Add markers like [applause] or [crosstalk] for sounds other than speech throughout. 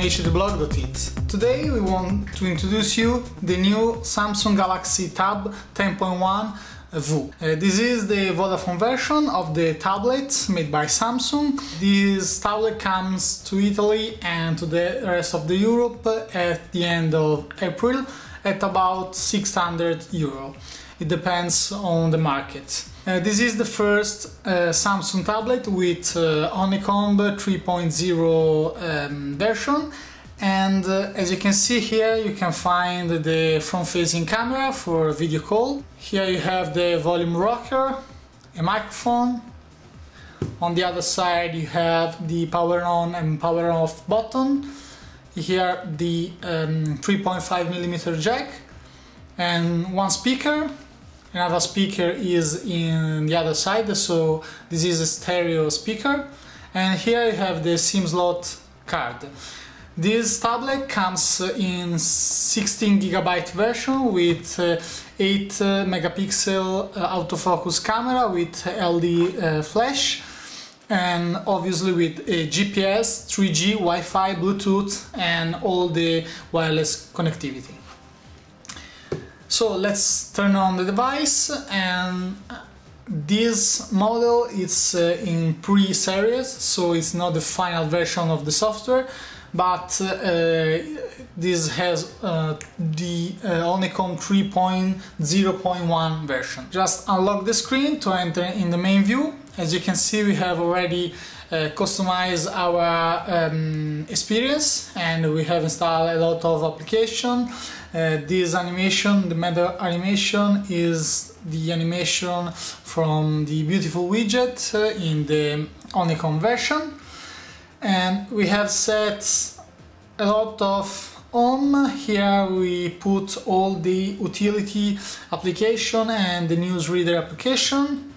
hdblog.it. Today we want to introduce you the new Samsung Galaxy Tab 10.1 V. Uh, this is the Vodafone version of the tablet made by Samsung. This tablet comes to Italy and to the rest of the Europe at the end of April at about 600 euro. It depends on the market. Uh, this is the first uh, Samsung tablet with uh, Honeycomb 3.0 um, version and uh, as you can see here you can find the front-facing camera for video call. Here you have the volume rocker, a microphone. On the other side you have the power on and power off button. Here the 3.5mm um, jack and one speaker. Another speaker is in the other side so this is a stereo speaker. And here you have the SIM slot card. This tablet comes in 16 gigabyte version with uh, 8 uh, megapixel uh, autofocus camera with LED flash and obviously with a GPS, 3G, Wi-Fi, Bluetooth and all the wireless connectivity. So let's turn on the device and this model is uh, in pre-series, so it's not the final version of the software, but uh, this has uh, the uh, Honeycomb 3.0.1 version. Just unlock the screen to enter in the main view. As you can see, we have already uh, customize our um, experience and we have installed a lot of application. Uh, this animation, the meta animation is the animation from the beautiful widget uh, in the Honeycomb version. And we have set a lot of home here we put all the utility application and the newsreader application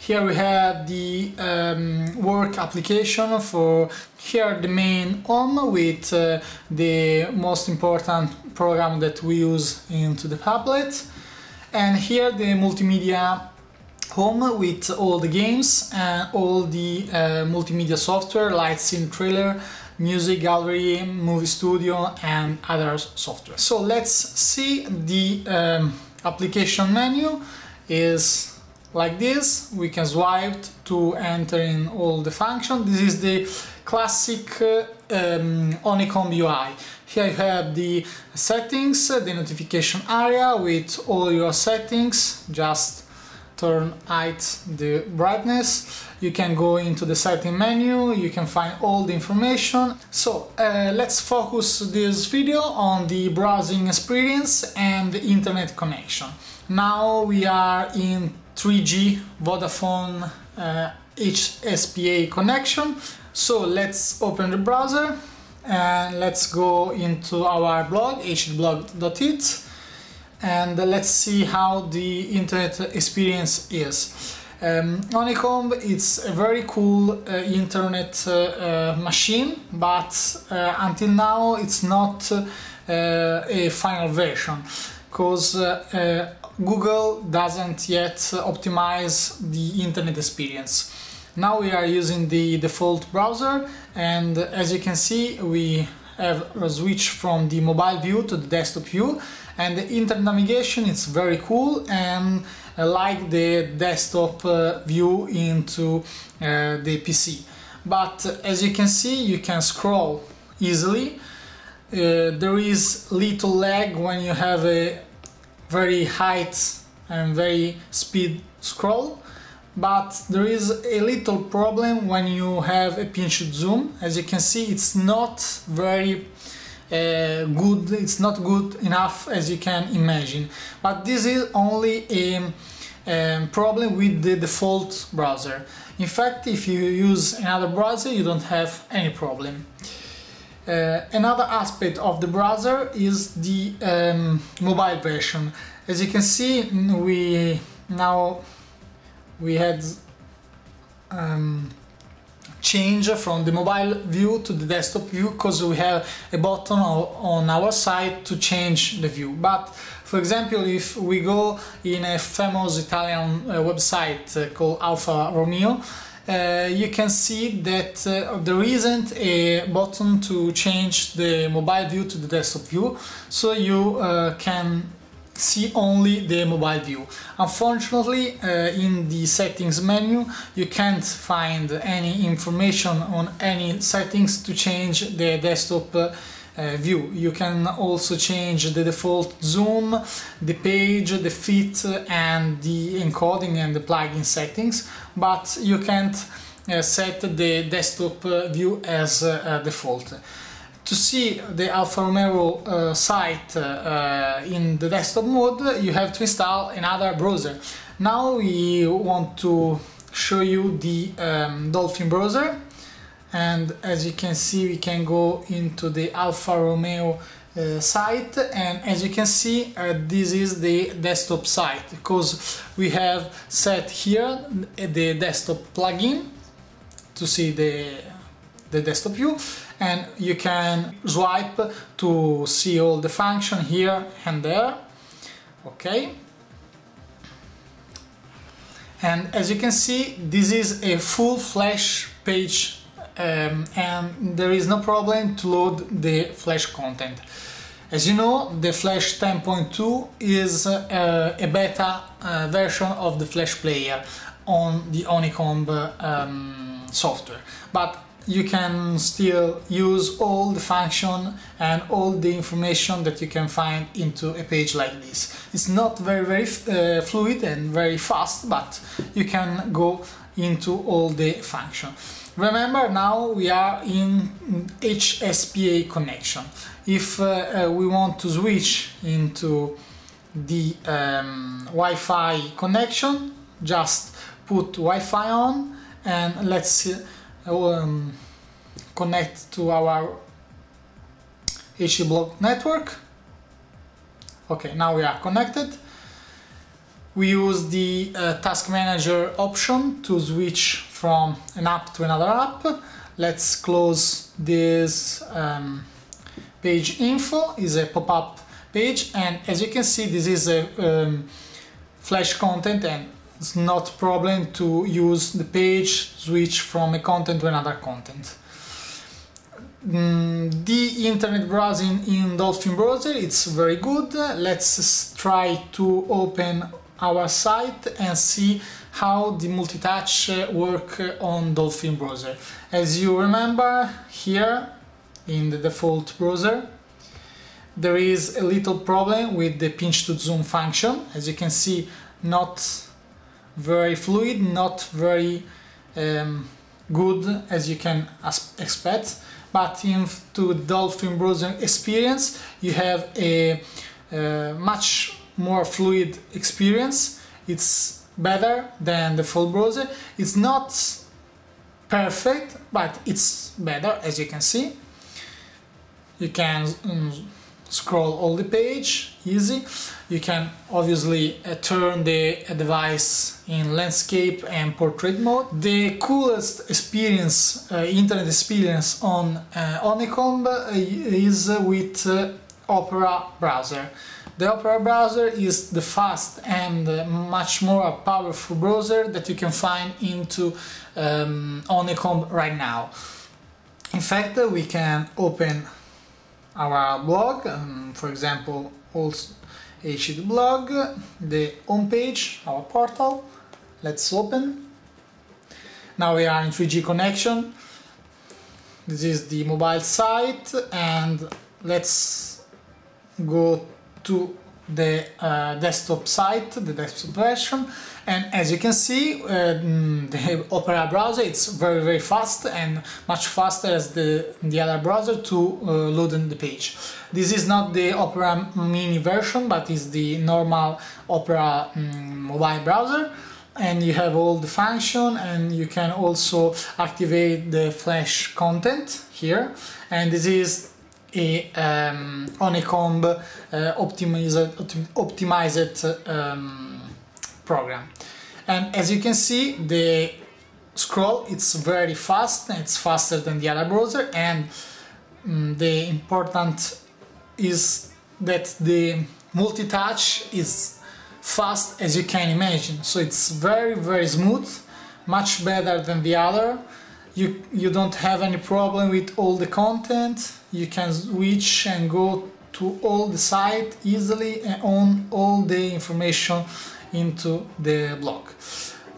here we have the um, work application for here the main home with uh, the most important program that we use into the tablet and here the multimedia home with all the games and all the uh, multimedia software like Scene Trailer, Music Gallery, Movie Studio and other software. So let's see the um, application menu is like this we can swipe to enter in all the function. This is the classic uh, um, UI here you have the settings the notification area with all your settings. Just turn height the brightness. You can go into the setting menu. You can find all the information. So uh, let's focus this video on the browsing experience and the internet connection. Now we are in 3G Vodafone uh, HSPA connection. So let's open the browser and let's go into our blog hdblog.it and let's see how the internet experience is. Um, it's a very cool uh, internet uh, uh, machine but uh, until now it's not uh, a final version because uh, Google doesn't yet optimize the internet experience. Now we are using the default browser and as you can see we have a switch from the mobile view to the desktop view and the internet navigation is very cool and like the desktop uh, view into uh, the PC. But as you can see you can scroll easily. Uh, there is little lag when you have a very height and very speed scroll but there is a little problem when you have a pinched zoom. As you can see it's not very uh, good it's not good enough as you can imagine. But this is only a, a problem with the default browser. In fact if you use another browser you don't have any problem uh, another aspect of the browser is the um, mobile version. As you can see, we now we had um, change from the mobile view to the desktop view because we have a button on our side to change the view. But for example, if we go in a famous Italian uh, website uh, called Alfa Romeo, you can see that uh, there isn't a button to change the mobile view to the desktop view so you uh, can see only the mobile view. Unfortunately, uh, in the settings menu, you can't find any information on any settings to change the desktop uh, view. You can also change the default zoom, the page, the fit, and the encoding and the plugin settings, but you can't uh, set the desktop uh, view as uh, default to see the Alfa Romeo uh, site in the desktop mode you have to install another browser. Now we want to show you the um, Dolphin browser and as you can see we can go into the Alfa Romeo uh, site. And as you can see uh, this is the desktop site because we have set here the desktop plugin to see the the desktop view. And you can swipe to see all the function here and there. Okay. And as you can see this is a full flash page um, and there is no problem to load the flash content as you know the flash 10.2 is uh, a beta uh, version of the flash player on the Honeycomb um, software but you can still use all the function and all the information that you can find into a page like this. It's not very very uh, fluid and very fast but you can go into all the function. Remember now we are in HSPA connection. If uh, uh, we want to switch into the um, Wi-Fi connection just put Wi-Fi on and let's see um, connect to our HDblog network. Okay, now we are connected. We use the uh, task manager option to switch from an app to another app. Let's close this um, page info is a pop-up page and as you can see this is a um, flash content and it's not problem to use the page switch from a content to another content. Mm, the internet browsing in Dolphin browser it's very good. Let's try to open our site and see how the multi-touch work on Dolphin browser. As you remember here in the default browser there is a little problem with the pinch to zoom function. As you can see not very fluid, not very um, good as you can expect. But into Dolphin browser experience, you have a, a much more fluid experience. It's better than the full browser. It's not perfect, but it's better as you can see. You can um, scroll all the page easy you can obviously uh, turn the device in landscape and portrait mode the coolest experience uh, internet experience on uh, uh, is with uh, Opera browser the Opera browser is the fast and much more powerful browser that you can find into um, right now in fact we can open our blog, um, for example, also HDblog, the homepage, our portal. Let's open. Now we are in 3G connection. This is the mobile site and let's go to the uh, desktop site, the desktop version. And as you can see uh, the [laughs] Opera browser it's very very fast and much faster as the, the other browser to uh, load the page. This is not the Opera mini version but is the normal Opera um, mobile browser. And you have all the function and you can also activate the flash content here. And this is a um, Honeycomb uh, optimized, optimized um, program. And as you can see, the scroll it's very fast, it's faster than the other browser and um, the important is that the multi-touch is fast as you can imagine. So it's very very smooth, much better than the other. You, you don't have any problem with all the content. You can switch and go to all the site easily and on all the information into the blog.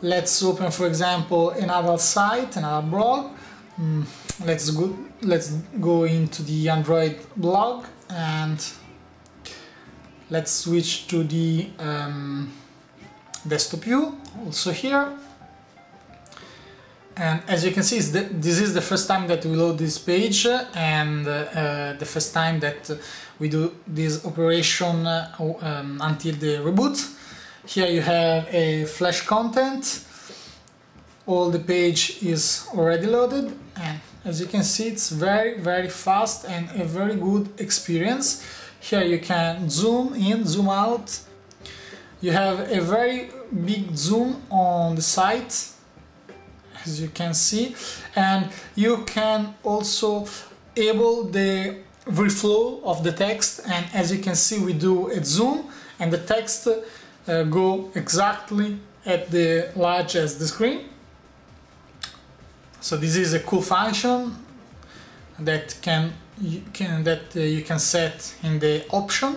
Let's open, for example, another site, another blog. Mm, let's go. Let's go into the Android blog and let's switch to the um, desktop view. Also here, and as you can see, this is the first time that we load this page and uh, the first time that we do this operation uh, um, until the reboot. Here you have a flash content. All the page is already loaded and as you can see it's very very fast and a very good experience. Here you can zoom in, zoom out. You have a very big zoom on the site as you can see. And you can also able the reflow of the text. And as you can see we do a zoom. And the text uh, go exactly at the large as the screen. So this is a cool function that can you can that uh, you can set in the option.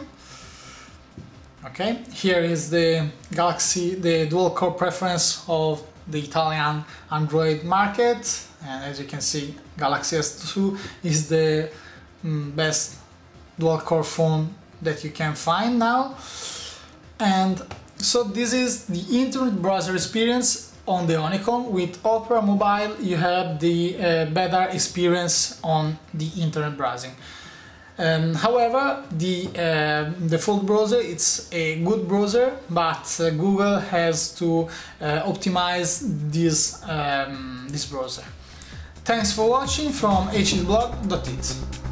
Okay here is the galaxy the dual core preference of the Italian Android market. And as you can see Galaxy S2 is the mm, best dual core phone that you can find now. And so this is the internet browser experience on the Honeycomb with Opera Mobile you have the uh, better experience on the internet browsing um, however, the uh, default browser it's a good browser, but uh, Google has to uh, optimize this um, this browser. Thanks for watching from hdblog.it.